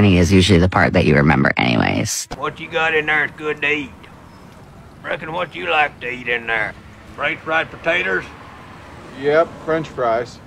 journey is usually the part that you remember anyways. What you got in there is good to eat. Reckon what you like to eat in there? French fried potatoes? Yep, French fries.